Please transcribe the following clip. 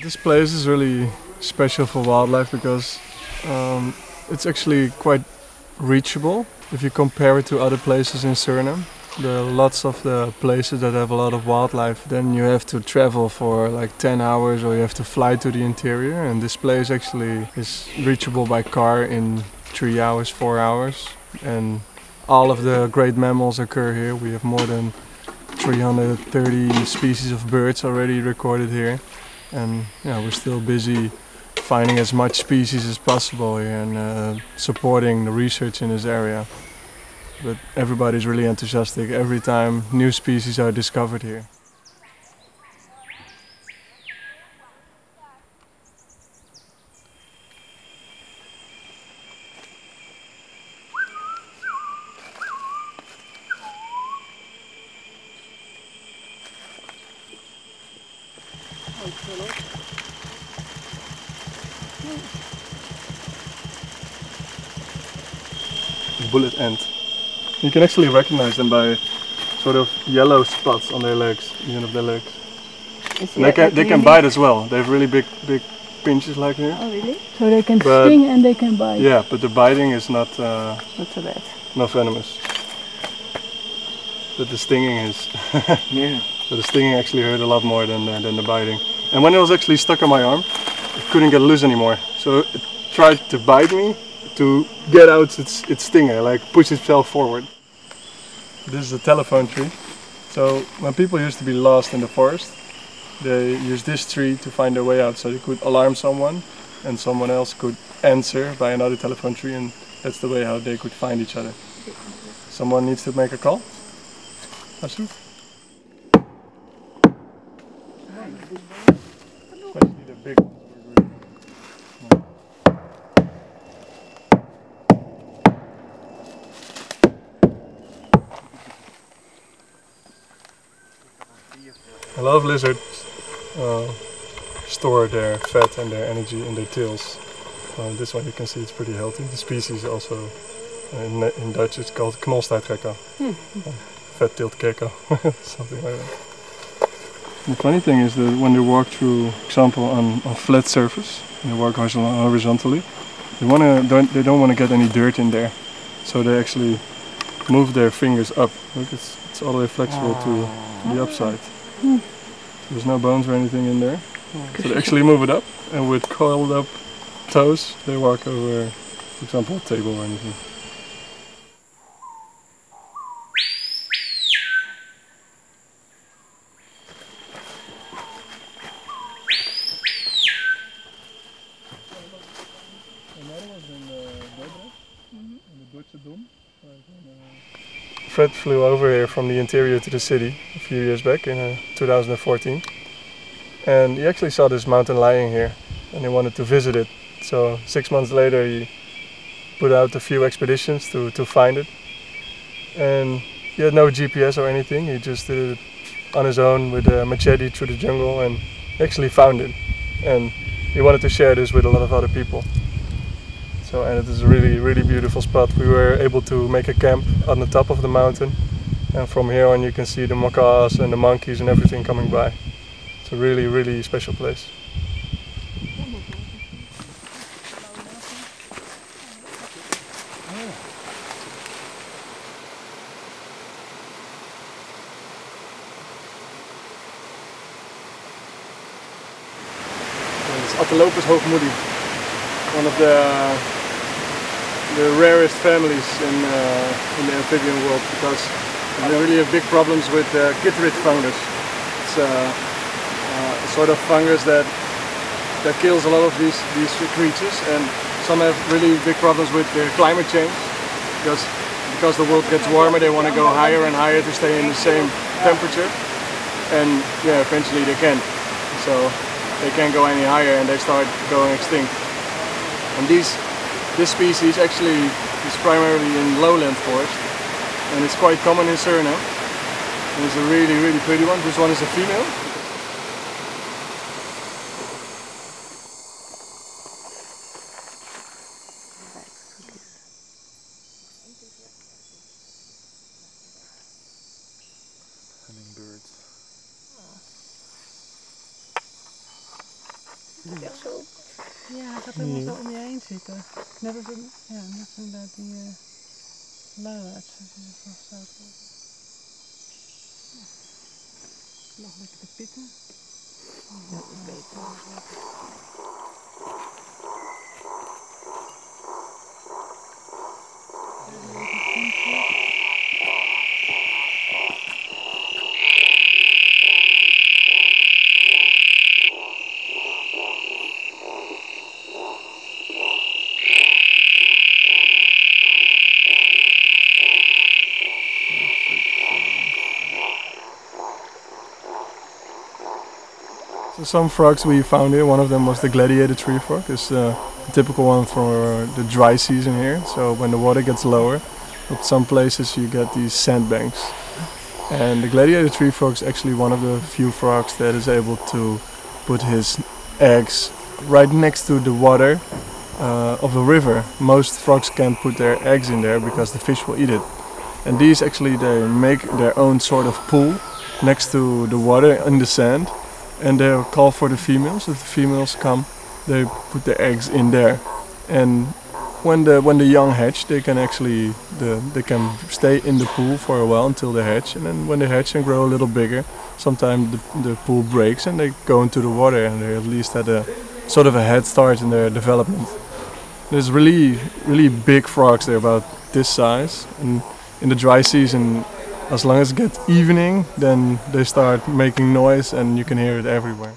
This place is really special for wildlife because um, it's actually quite reachable if you compare it to other places in Suriname. There are lots of the places that have a lot of wildlife. Then you have to travel for like 10 hours or you have to fly to the interior. And this place actually is reachable by car in three hours, four hours. And all of the great mammals occur here. We have more than 330 species of birds already recorded here. And yeah, we're still busy finding as much species as possible here and uh, supporting the research in this area. But everybody's really enthusiastic every time new species are discovered here. Bullet ant. You can actually recognize them by sort of yellow spots on their legs, the end of their legs. And they can they can bite as well. They have really big big pinches like here. Oh really? So they can But- sting and they can bite. Yeah, but the biting is not uh, Not so bad. not venomous. But the stinging is. Yeah. So the stinging actually hurt a lot more than uh, than the biting. And when it was actually stuck on my arm, it couldn't get loose anymore. So it tried to bite me to get out its its stinger, like push itself forward. This is a telephone tree. So when people used to be lost in the forest, they used this tree to find their way out. So they could alarm someone, and someone else could answer by another telephone tree, and that's the way how they could find each other. Someone needs to make a call. Alsjeblieft. Especially the big ones. were really- A lot of lizards uh, store their fat and their energy in their tails. Uh, this one you can see it's pretty healthy. The species also, uh, in, in Dutch it's called knolstaartgekko. Uh, Fat-tailed gecko, something like that. The funny thing is that when they walk through, example, on a flat surface, they walk horizontally, they wanna don't they don't want to get any dirt in there, so they actually move their fingers up. Look, it's it's all the way flexible to the ah. upside. There's no bones or anything in there, so they actually move it up, and with coiled up toes, they walk over, for example, a table or anything. Fred flew over here from the interior to the city a few years back in uh, 2014. And he actually saw this mountain lying here and he wanted to visit it. So six months later he put out a few expeditions to, to find it. And he had no GPS or anything, he just did it on his own with a machete through the jungle and actually found it. And he wanted to share this with a lot of other people. So and it is a really really beautiful spot. We were able to make a camp on the top of the mountain, and from here on you can see the macaws and the monkeys and everything coming by. It's a really really special place. It's Atelopus hoogmoedi, one of the the rarest families in uh, in the amphibian world because they really have big problems with uh, chytrid fungus. It's uh, uh, a sort of fungus that that kills a lot of these these creatures, and some have really big problems with the climate change because because the world gets warmer, they want to go higher and higher to stay in the same temperature, and yeah, eventually they can. So they can't go any higher, and they start going extinct. And these this species actually is primarily in lowland forest and it's quite common in Suriname. And it's a really, really pretty one. This one is a female. Hummingbirds. Ja, hij gaat helemaal zo om je heen zitten. Net als een, ja, net als inderdaad die uh, luiaards die er vaststaat. Ja. Nog lekker te pitten. Ja, dat is beter. So some frogs we found here, one of them was the gladiator tree frog. It's uh, a typical one for the dry season here. So when the water gets lower, at some places you get these sandbanks. And the gladiator tree frog is actually one of the few frogs that is able to put his eggs right next to the water uh, of a river. Most frogs can't put their eggs in there because the fish will eat it. And these actually they make their own sort of pool next to the water in the sand and they call for the females. If the females come, they put the eggs in there, and when the when the young hatch, they can actually the they can stay in the pool for a while until they hatch, and then when they hatch and grow a little bigger, sometimes the, the pool breaks and they go into the water, and they at least had a sort of a head start in their development. There's really really big frogs. They're about this size, and in the dry season as long as it gets evening, then they start making noise and you can hear it everywhere.